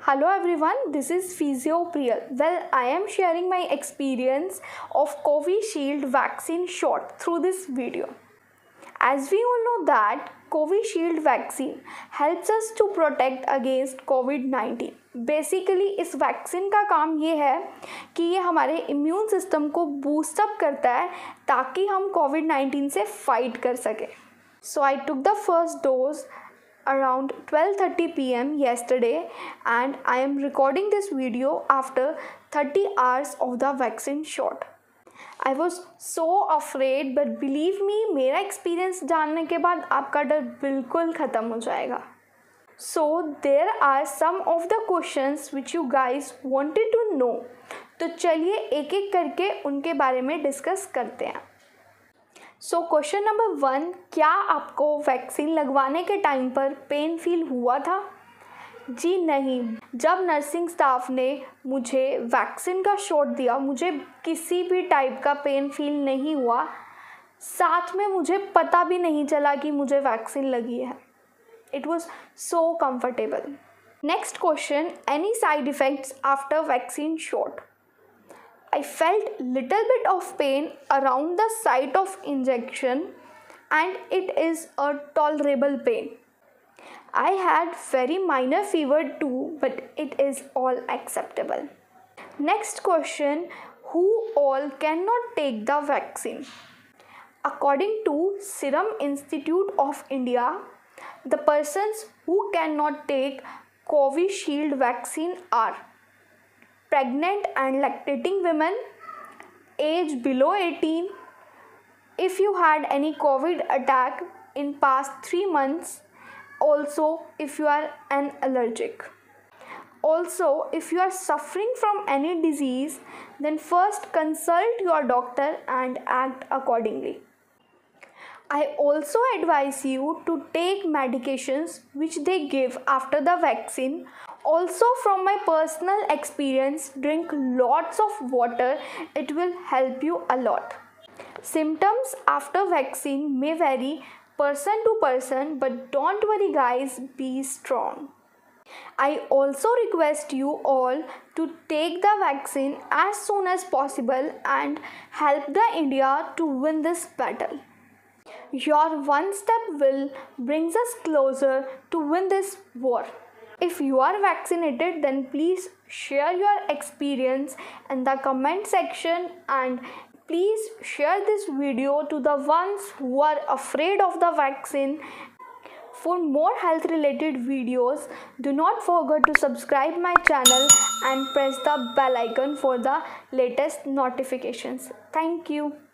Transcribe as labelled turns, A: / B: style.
A: Hello everyone this is physio Priyal well I am sharing my experience of Covishield vaccine shot through this video as we all know that Covishield vaccine helps us to protect against COVID nineteen basically इस vaccine का काम ये है कि ये हमारे immune system को boost up करता है ताकि हम कोविड नाइन्टीन से फाइट कर सकें। So I took the first dose around 12:30 pm yesterday and I am recording this video after 30 hours of the vaccine shot. I was so afraid but believe me मेरा experience जानने के बाद आपका डर बिल्कुल ख़त्म हो जाएगा So there are some of the questions which you guys wanted to know. तो चलिए एक एक करके उनके बारे में डिस्कस करते हैं सो क्वेश्चन नंबर वन क्या आपको वैक्सीन लगवाने के टाइम पर पेन फील हुआ था? जी नहीं। जब नर्सिंग स्टाफ ने मुझे वैक्सीन का शॉट दिया, मुझे किसी भी टाइप का पेन फील नहीं हुआ। साथ में मुझे पता भी नहीं चला कि मुझे वैक्सीन लगी है। It was so comfortable next question any side effects after vaccine shot I felt little bit of pain around the site of injection and it is a tolerable pain. I had very minor fever too but it is all acceptable. Next question Who all cannot take the vaccine? According to Serum Institute of India, the persons who cannot take Covishield vaccine are pregnant and lactating women, age below 18, if you had any COVID attack in past 3 months, also if you are an allergic. Also, if you are suffering from any disease, then first consult your doctor and act accordingly. I also advise you to take medications which they give after the vaccine also from my personal experience drink lots of water it will help you a lot symptoms after vaccine may vary person to person but don't worry guys be strong I also request you all to take the vaccine as soon as possible and help the India to win this battle. Your one step will brings us closer to win this war. If you are vaccinated, then please share your experience in the comment section and please share this video to the ones who are afraid of the vaccine. For more health related videos, do not forget to subscribe my channel and press the bell icon for the latest notifications. Thank you.